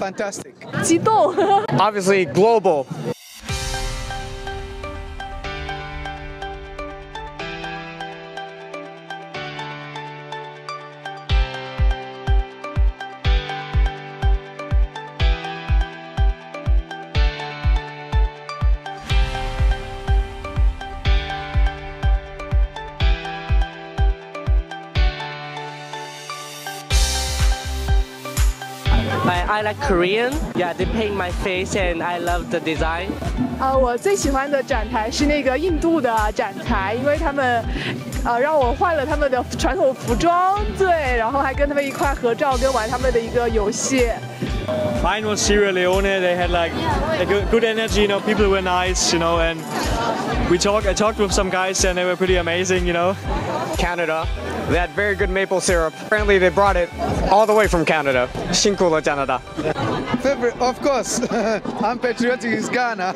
fantastic. 激动。Obviously, global. I, I like Korean. Yeah, they paint my face and I love the design. 呃，我最喜欢的展台是那个印度的展台，因为他们呃让我换了他们的传统服装，对，然后还跟他们一块合照，跟玩他们的一个游戏。 Mine was Sierra Leone. They had like a good, good energy, you know. People were nice, you know, and we talked. I talked with some guys, and they were pretty amazing, you know. Canada. They had very good maple syrup. Apparently, they brought it all the way from Canada. 辛苦了 Canada. Favorite, of course. I'm patriotic is Ghana.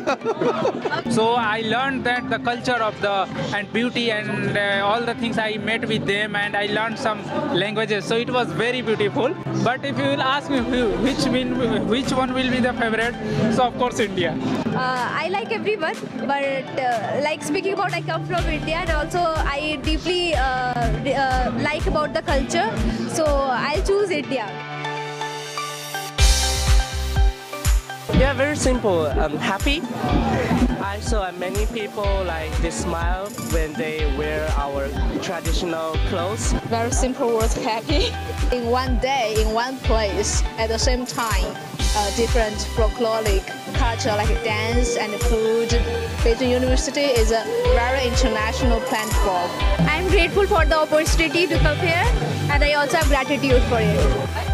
So I learned that the culture of the and beauty and uh, all the things I met with them and I learned some languages. So it was very beautiful. But if you will ask me which mean which one will be the favorite, so of course India. Uh, I like everyone, but uh, like speaking about, I come from India, and also I deeply uh, uh, like about the culture. So I'll choose India. Yeah, very simple. I'm happy. I saw many people like they smile when they wear our traditional clothes. Very simple words, happy. In one day, in one place, at the same time, uh, different folkloric culture like dance and food. Beijing University is a very international platform. I'm grateful for the opportunity to come here, and I also have gratitude for it.